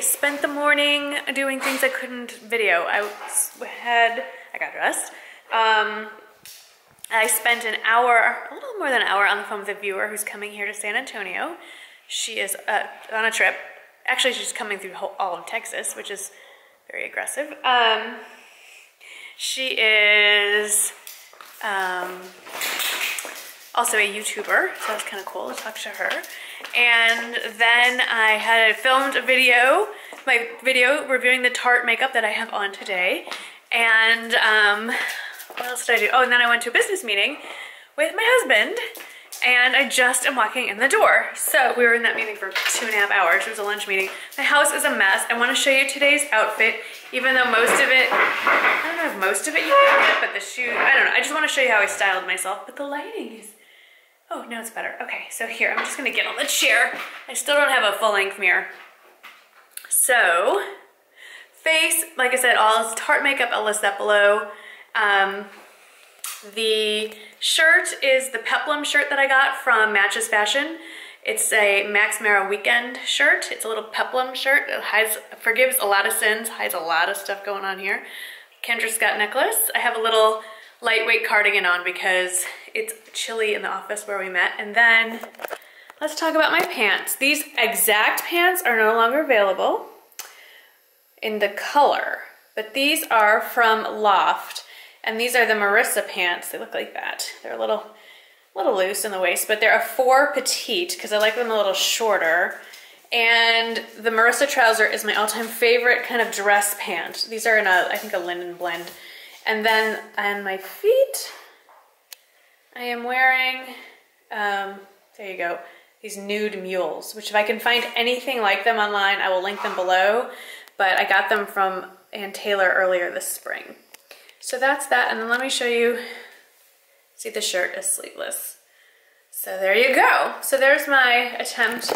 spent the morning doing things I couldn't video. I had, I got dressed. Um, I spent an hour, a little more than an hour on the phone with a viewer who's coming here to San Antonio. She is uh, on a trip. Actually, she's coming through whole, all of Texas, which is very aggressive. Um, she is um, also a YouTuber, so that's kind of cool to talk to her. And then I had filmed a video, my video reviewing the Tarte makeup that I have on today. And um, what else did I do? Oh, and then I went to a business meeting with my husband and I just am walking in the door. So we were in that meeting for two and a half hours. It was a lunch meeting. My house is a mess. I wanna show you today's outfit, even though most of it, I don't know if most of it you can get, but the shoes, I don't know. I just wanna show you how I styled myself, but the lighting is, oh, now it's better. Okay, so here, I'm just gonna get on the chair. I still don't have a full length mirror. So, face, like I said, all Tarte makeup, I'll list that below. Um, the shirt is the peplum shirt that I got from Matches Fashion. It's a Max Mara weekend shirt. It's a little peplum shirt. It hides, forgives a lot of sins, hides a lot of stuff going on here. Kendra Scott necklace. I have a little lightweight cardigan on because it's chilly in the office where we met. And then let's talk about my pants. These exact pants are no longer available in the color, but these are from Loft. And these are the Marissa pants. They look like that. They're a little, little loose in the waist, but they're a four petite because I like them a little shorter. And the Marissa trouser is my all-time favorite kind of dress pant. These are in a, I think a linen blend. And then on my feet, I am wearing, um, there you go, these nude mules, which if I can find anything like them online, I will link them below. But I got them from Ann Taylor earlier this spring. So that's that, and then let me show you, see the shirt is sleeveless. So there you go. So there's my attempt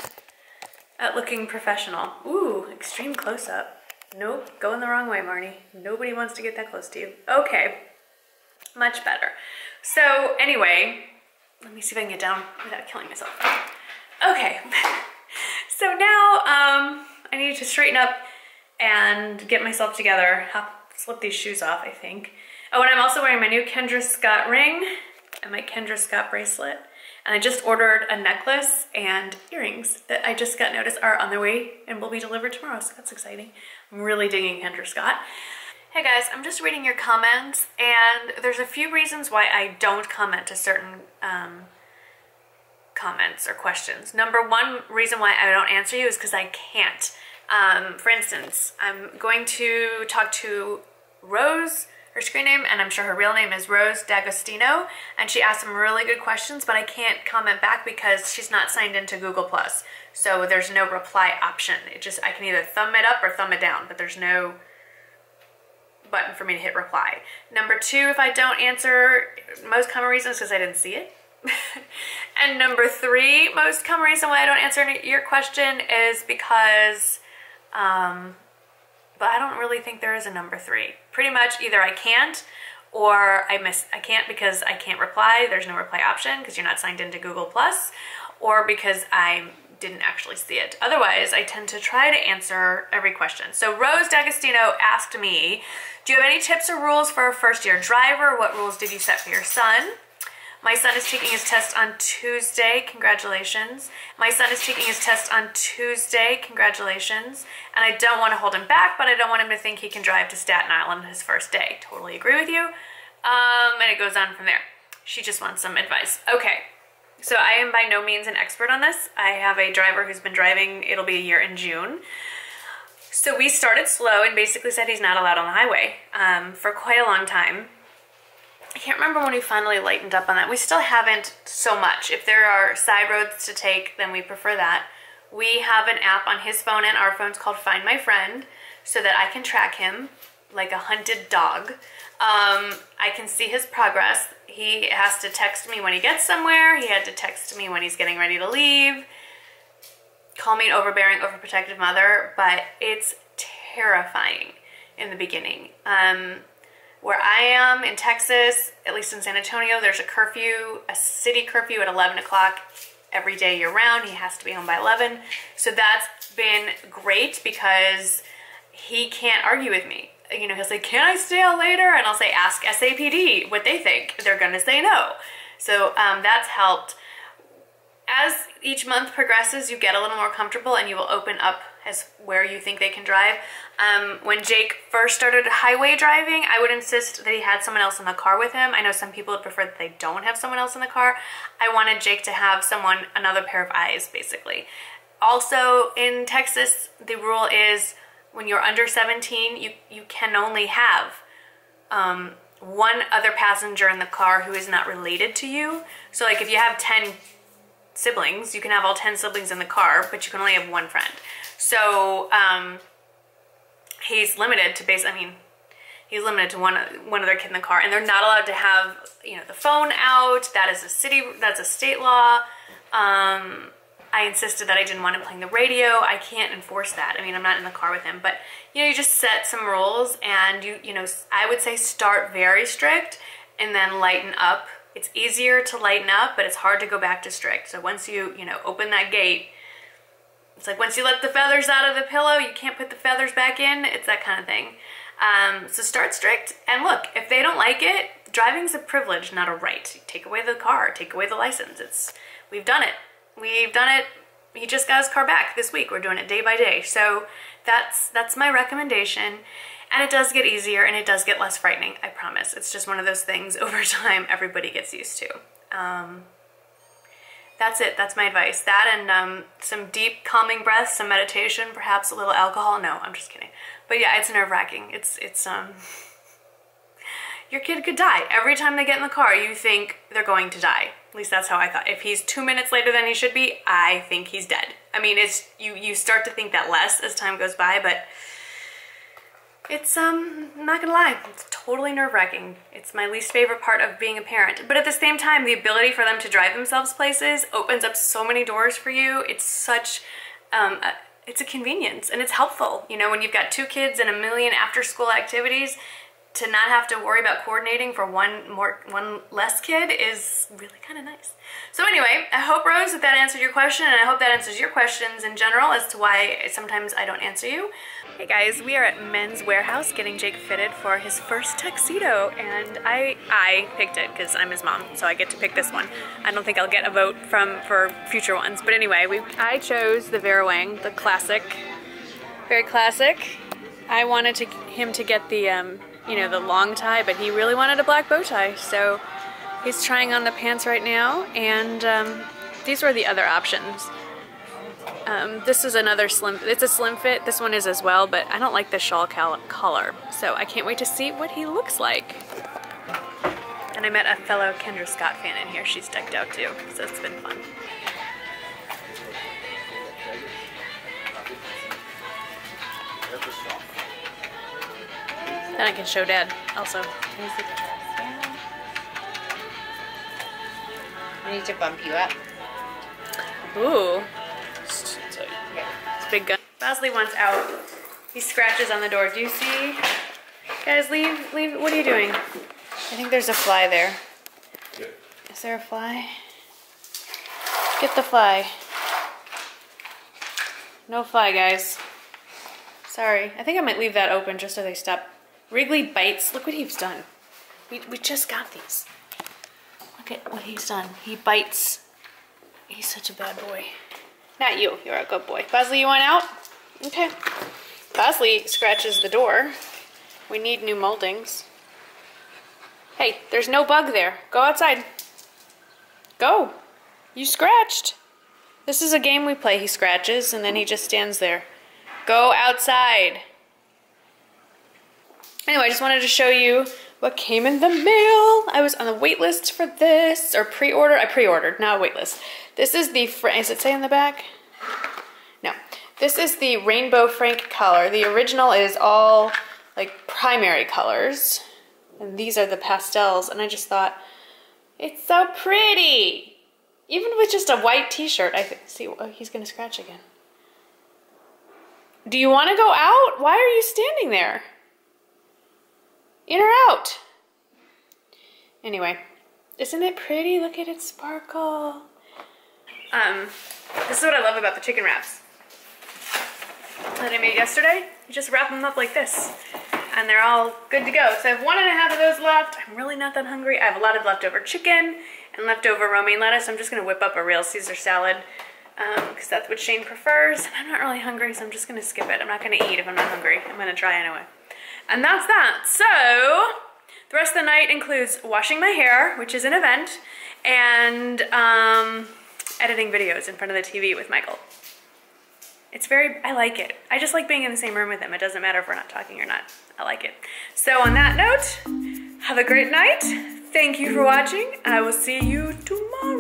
at looking professional. Ooh, extreme close-up. Nope, going the wrong way, Marnie. Nobody wants to get that close to you. Okay, much better. So anyway, let me see if I can get down without killing myself. Okay, so now um, I need to straighten up and get myself together, slip these shoes off, I think. Oh, and I'm also wearing my new Kendra Scott ring and my Kendra Scott bracelet. And I just ordered a necklace and earrings that I just got notice are on their way and will be delivered tomorrow, so that's exciting. I'm really digging Kendra Scott. Hey guys, I'm just reading your comments and there's a few reasons why I don't comment to certain um, comments or questions. Number one reason why I don't answer you is because I can't. Um, for instance, I'm going to talk to Rose, her screen name, and I'm sure her real name is Rose D'Agostino, and she asked some really good questions, but I can't comment back because she's not signed into Google+. So there's no reply option. It just, I can either thumb it up or thumb it down, but there's no button for me to hit reply. Number two, if I don't answer, most common reason is because I didn't see it. and number three, most common reason why I don't answer your question is because um, but I don't really think there is a number three. Pretty much either I can't or I miss I can't because I can't reply. There's no reply option because you're not signed into Google Plus or because I didn't actually see it. Otherwise, I tend to try to answer every question. So Rose D'Agostino asked me, do you have any tips or rules for a first year driver? What rules did you set for your son? My son is taking his test on Tuesday. Congratulations. My son is taking his test on Tuesday. Congratulations. And I don't want to hold him back, but I don't want him to think he can drive to Staten Island his first day. Totally agree with you. Um, and it goes on from there. She just wants some advice. Okay. So I am by no means an expert on this. I have a driver who's been driving, it'll be a year in June. So we started slow and basically said he's not allowed on the highway um, for quite a long time. I can't remember when we finally lightened up on that. We still haven't so much. If there are side roads to take, then we prefer that. We have an app on his phone and our phones called Find My Friend so that I can track him like a hunted dog. Um, I can see his progress. He has to text me when he gets somewhere. He had to text me when he's getting ready to leave. Call me an overbearing, overprotective mother, but it's terrifying in the beginning. Um, where I am in Texas, at least in San Antonio, there's a curfew, a city curfew at 11 o'clock every day year round. He has to be home by 11. So that's been great because he can't argue with me. You know, he'll say, can I stay out later? And I'll say, ask SAPD what they think. They're gonna say no. So um, that's helped. As each month progresses, you get a little more comfortable and you will open up as where you think they can drive. Um, when Jake first started highway driving, I would insist that he had someone else in the car with him. I know some people would prefer that they don't have someone else in the car. I wanted Jake to have someone, another pair of eyes, basically. Also, in Texas, the rule is when you're under 17, you, you can only have um, one other passenger in the car who is not related to you. So like if you have 10 siblings, you can have all 10 siblings in the car, but you can only have one friend. So um, he's limited to base, I mean, he's limited to one one other kid in the car and they're not allowed to have you know the phone out that is a city that's a state law um, I insisted that I didn't want him playing the radio I can't enforce that I mean I'm not in the car with him but you know you just set some rules and you you know I would say start very strict and then lighten up it's easier to lighten up but it's hard to go back to strict so once you you know open that gate it's like once you let the feathers out of the pillow, you can't put the feathers back in. It's that kind of thing. Um, so start strict. And look, if they don't like it, driving's a privilege, not a right. Take away the car, take away the license. It's We've done it. We've done it. He just got his car back this week. We're doing it day by day. So that's, that's my recommendation. And it does get easier and it does get less frightening, I promise. It's just one of those things over time everybody gets used to. Um, that's it. That's my advice. That and um, some deep calming breaths, some meditation, perhaps a little alcohol. No, I'm just kidding. But yeah, it's nerve wracking. It's, it's, um, your kid could die. Every time they get in the car, you think they're going to die. At least that's how I thought. If he's two minutes later than he should be, I think he's dead. I mean, it's, you, you start to think that less as time goes by, but it's, um, I'm not gonna lie, it's totally nerve-wracking. It's my least favorite part of being a parent. But at the same time, the ability for them to drive themselves places opens up so many doors for you. It's such, um, a, it's a convenience and it's helpful. You know, when you've got two kids and a million after-school activities, to not have to worry about coordinating for one more one less kid is really kind of nice. So anyway, I hope Rose that that answered your question and I hope that answers your questions in general as to why sometimes I don't answer you. Hey guys, we are at Men's Wearhouse getting Jake fitted for his first tuxedo and I I picked it because I'm his mom so I get to pick this one. I don't think I'll get a vote from for future ones but anyway we I chose the Vera Wang, the classic, very classic. I wanted to, him to get the um, you know, the long tie, but he really wanted a black bow tie. So he's trying on the pants right now, and um, these were the other options. Um, this is another slim, it's a slim fit, this one is as well, but I don't like the shawl collar. So I can't wait to see what he looks like. And I met a fellow Kendra Scott fan in here, she's decked out too, so it's been fun. Then I can show dad also. I need to bump you up. Ooh. It's big gun. Bosley wants out. He scratches on the door. Do you see? Guys, leave, leave. What are you doing? I think there's a fly there. Yeah. Is there a fly? Get the fly. No fly, guys. Sorry. I think I might leave that open just so they stop Wrigley bites. Look what he's done. We, we just got these. Look at what he's done. He bites. He's such a bad boy. Not you. You're a good boy. Bosley, you want out? Okay. Bosley scratches the door. We need new moldings. Hey, there's no bug there. Go outside. Go. You scratched. This is a game we play. He scratches and then he just stands there. Go outside. Anyway, I just wanted to show you what came in the mail. I was on the wait list for this, or pre-order. I pre-ordered, not a wait list. This is the, is it say in the back? No. This is the Rainbow Frank color. The original is all like primary colors. And these are the pastels. And I just thought, it's so pretty. Even with just a white t-shirt, I see, oh, he's gonna scratch again. Do you wanna go out? Why are you standing there? In or out? Anyway, isn't it pretty? Look at it sparkle. Um, this is what I love about the chicken wraps that I made yesterday. You just wrap them up like this and they're all good to go. So I have one and a half of those left. I'm really not that hungry. I have a lot of leftover chicken and leftover romaine lettuce. I'm just gonna whip up a real Caesar salad because um, that's what Shane prefers. And I'm not really hungry, so I'm just gonna skip it. I'm not gonna eat if I'm not hungry. I'm gonna try anyway. And that's that. So the rest of the night includes washing my hair, which is an event, and um, editing videos in front of the TV with Michael. It's very, I like it. I just like being in the same room with him. It doesn't matter if we're not talking or not. I like it. So on that note, have a great night. Thank you for watching. I will see you tomorrow.